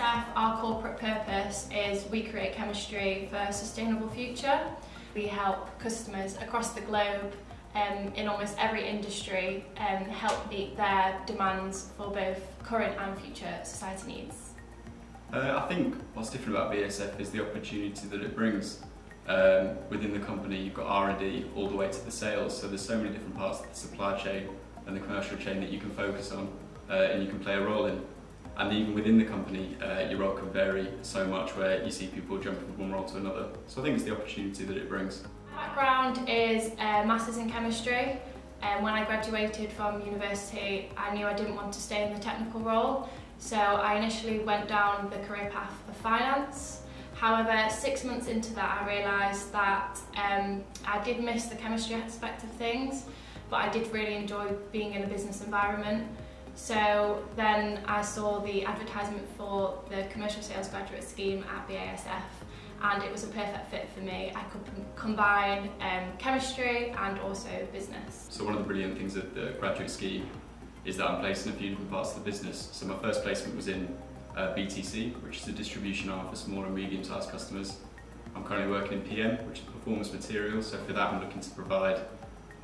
BASF, our corporate purpose is we create chemistry for a sustainable future. We help customers across the globe um, in almost every industry um, help meet their demands for both current and future society needs. Uh, I think what's different about BASF is the opportunity that it brings. Um, within the company you've got R&D all the way to the sales so there's so many different parts of the supply chain and the commercial chain that you can focus on uh, and you can play a role in. And even within the company, uh, your role can vary so much where you see people jumping from one role to another. So I think it's the opportunity that it brings. My background is a Masters in Chemistry. And when I graduated from university, I knew I didn't want to stay in the technical role. So I initially went down the career path of finance. However, six months into that, I realised that um, I did miss the chemistry aspect of things, but I did really enjoy being in a business environment. So then I saw the advertisement for the commercial sales graduate scheme at BASF and it was a perfect fit for me. I could combine um, chemistry and also business. So one of the brilliant things of the graduate scheme is that I'm placed in a few different parts of the business. So my first placement was in uh, BTC, which is a distribution arm for small and medium-sized customers. I'm currently working in PM, which is performance materials. So for that, I'm looking to provide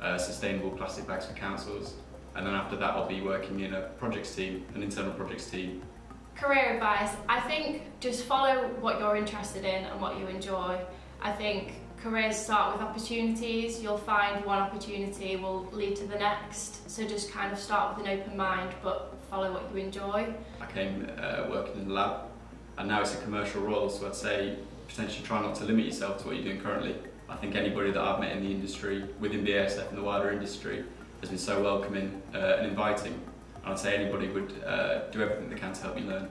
uh, sustainable plastic bags for councils and then after that I'll be working in a projects team, an internal projects team. Career advice, I think just follow what you're interested in and what you enjoy. I think careers start with opportunities, you'll find one opportunity will lead to the next, so just kind of start with an open mind but follow what you enjoy. I came uh, working in the lab and now it's a commercial role so I'd say potentially try not to limit yourself to what you're doing currently. I think anybody that I've met in the industry, within BASF and the wider industry, has been so welcoming uh, and inviting. And I'd say anybody would uh, do everything they can to help you learn.